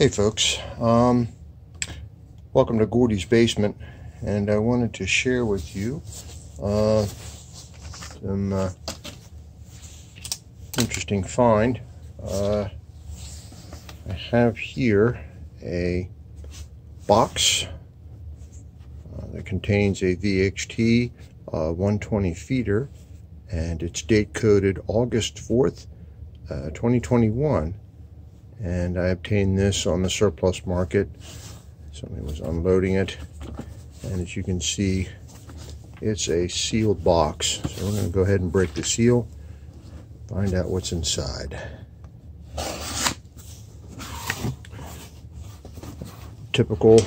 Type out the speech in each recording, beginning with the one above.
Hey folks, um, welcome to Gordy's Basement, and I wanted to share with you uh, some uh, interesting find. Uh, I have here a box uh, that contains a VXT uh, 120 feeder, and it's date coded August 4th, uh, 2021 and I obtained this on the surplus market. Somebody was unloading it, and as you can see, it's a sealed box. So we're going to go ahead and break the seal, find out what's inside. Typical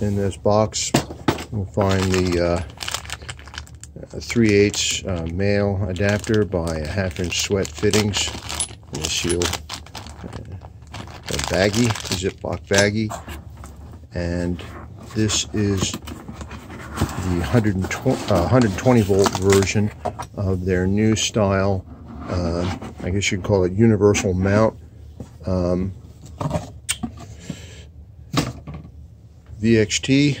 in this box, we'll find the uh, 3 8 uh, male adapter by a half inch sweat fittings and a sealed a baggie, a Ziploc baggie, and this is the 120, uh, 120 volt version of their new style, uh, I guess you'd call it universal mount um, VXT.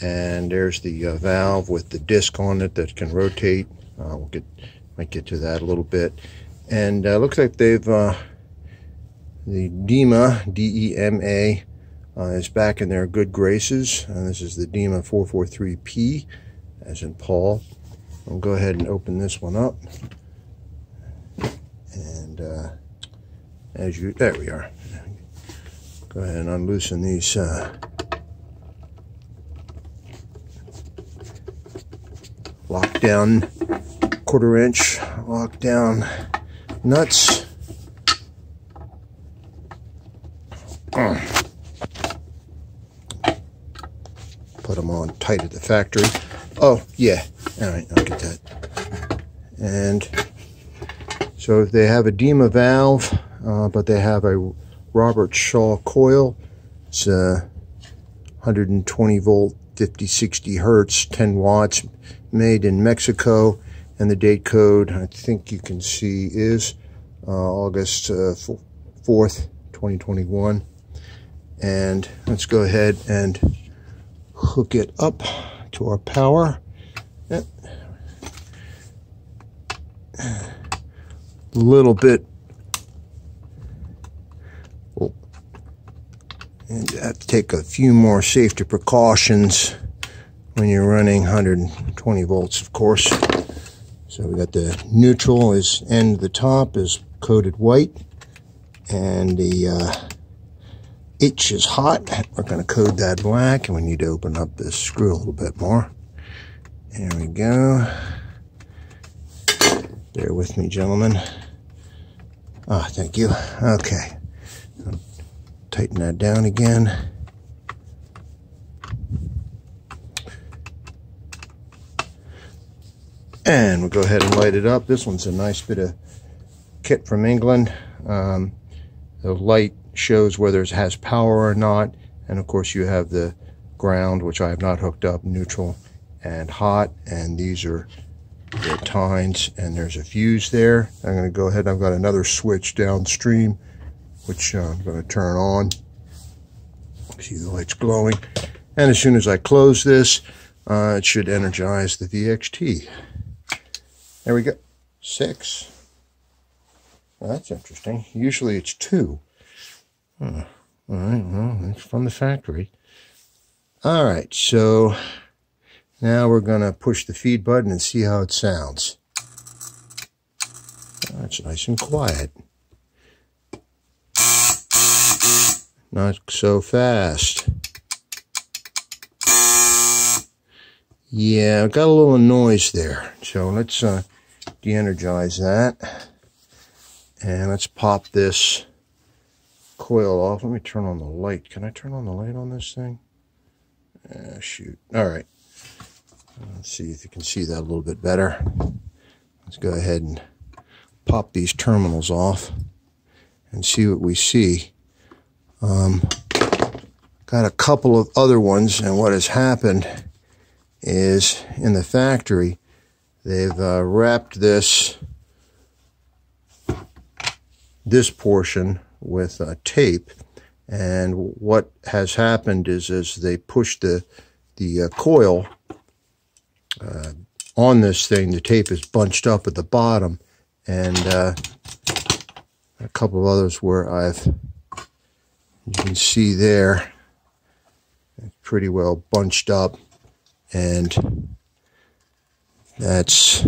And there's the uh, valve with the disc on it that can rotate. Uh, we'll get might get to that a little bit. And uh, looks like they've uh, the DEMA, D-E-M-A, uh, is back in their good graces. And this is the DEMA 443P, as in Paul. I'll go ahead and open this one up. And uh, as you, there we are. Go ahead and unloosen these uh, lockdown quarter inch lockdown nuts. Put them on tight at the factory. Oh, yeah. All right, I'll get that. And so they have a DEMA valve, uh, but they have a Robertshaw coil. It's a 120 volt, 50, 60 hertz, 10 watts, made in Mexico. And the date code, I think you can see, is uh, August uh, 4th, 2021 and let's go ahead and hook it up to our power. A little bit. And you have to take a few more safety precautions when you're running 120 volts, of course. So we got the neutral is end the top is coated white, and the uh, H is hot. We're going to code that black, and we need to open up this screw a little bit more. There we go. Bear with me, gentlemen. Ah, thank you. Okay. Tighten that down again. And we'll go ahead and light it up. This one's a nice bit of kit from England. Um, the light shows whether it has power or not. And of course you have the ground, which I have not hooked up, neutral and hot. And these are the tines and there's a fuse there. I'm going to go ahead. I've got another switch downstream, which uh, I'm going to turn on. See the light's glowing. And as soon as I close this, uh, it should energize the VXT. There we go. Six. Well, that's interesting. Usually it's two. Huh. All right, well, it's from the factory. All right, so now we're going to push the feed button and see how it sounds. That's nice and quiet. Not so fast. Yeah, got a little noise there. So let's uh, de-energize that. And let's pop this coil off. Let me turn on the light. Can I turn on the light on this thing? Ah, shoot. All right. Let's see if you can see that a little bit better. Let's go ahead and pop these terminals off and see what we see. Um, got a couple of other ones, and what has happened is in the factory, they've uh, wrapped this this portion with uh, tape. And what has happened is as they push the, the uh, coil uh, on this thing, the tape is bunched up at the bottom. And uh, a couple of others where I've, you can see there, pretty well bunched up. And that's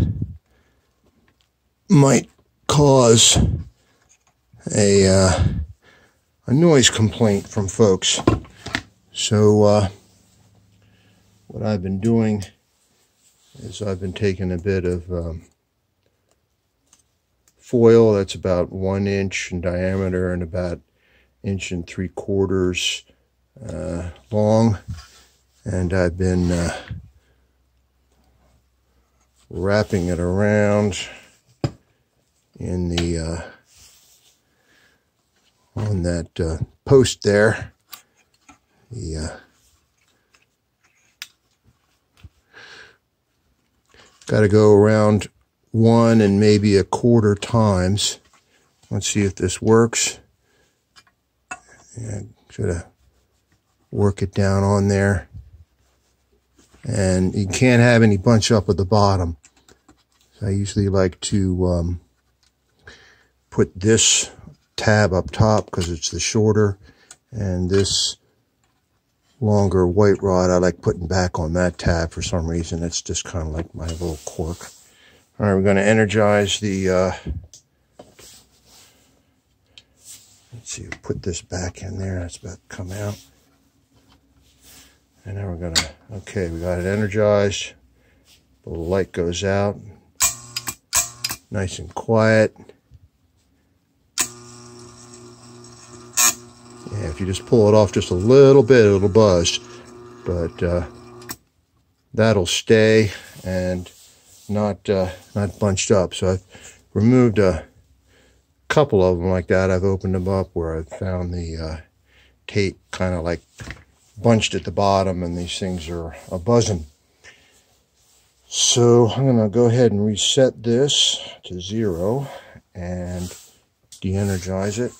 might cause a uh, a noise complaint from folks. So uh, what I've been doing is I've been taking a bit of um, foil that's about one inch in diameter and about inch and three quarters uh, long, and I've been uh, wrapping it around in the uh, on that uh, post there. The uh, got to go around one and maybe a quarter times. Let's see if this works. Yeah, should have work it down on there. And you can't have any bunch up at the bottom. So I usually like to um, put this tab up top because it's the shorter and this longer white rod I like putting back on that tab for some reason. It's just kind of like my little quirk. All right, we're going to energize the, uh, let's see, put this back in there. That's about to come out. And now we're going to, okay, we got it energized. The light goes out. Nice and quiet. Yeah, if you just pull it off just a little bit, it'll buzz. But uh, that'll stay and not uh, not bunched up. So I've removed a couple of them like that. I've opened them up where I've found the uh, tape kind of like bunched at the bottom and these things are a buzzing. So I'm going to go ahead and reset this to zero and de-energize it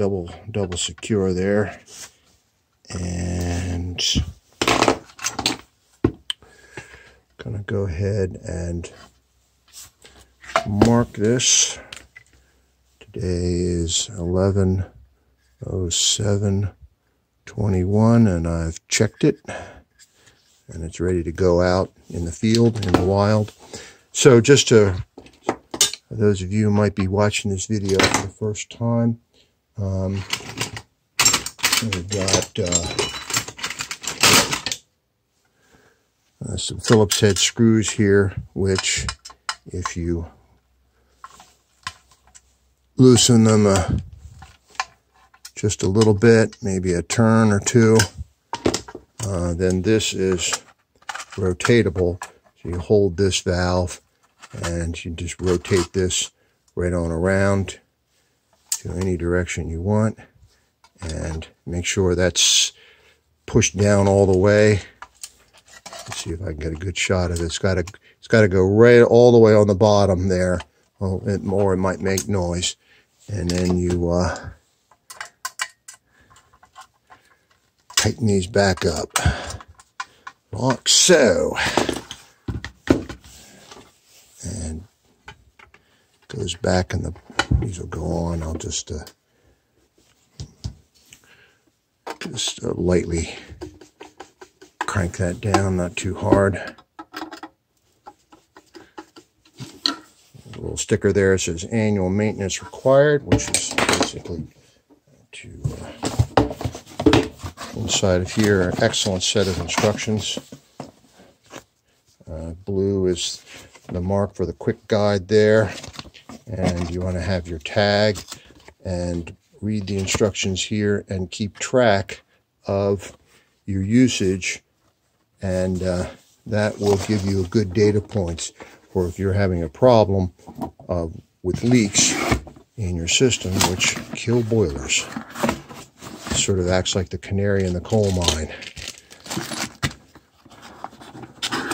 double double secure there. And gonna go ahead and mark this. Today is 1107 21 and I've checked it and it's ready to go out in the field in the wild. So just to those of you who might be watching this video for the first time um, we've got uh, uh, some Phillips head screws here, which if you loosen them uh, just a little bit, maybe a turn or two, uh, then this is rotatable. So you hold this valve and you just rotate this right on around to any direction you want and make sure that's pushed down all the way. Let's see if I can get a good shot of it. It's got to it's got to go right all the way on the bottom there. Well, it, or it might make noise. And then you uh, tighten these back up like so. And goes back and the these will go on. I'll just uh, just uh, lightly crank that down, not too hard. A little sticker there says annual maintenance required, which is basically to uh, inside of here, an excellent set of instructions. Uh, blue is the mark for the quick guide there and you want to have your tag and read the instructions here and keep track of your usage. And uh, that will give you good data points for if you're having a problem uh, with leaks in your system which kill boilers. Sort of acts like the canary in the coal mine.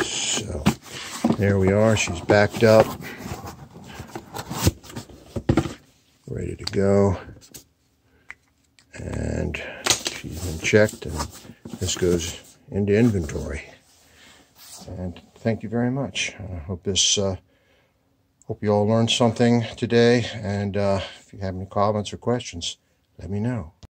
So there we are. She's backed up ready to go. And she's been checked and this goes into inventory. And thank you very much. I hope this, uh, hope you all learned something today. And uh, if you have any comments or questions, let me know.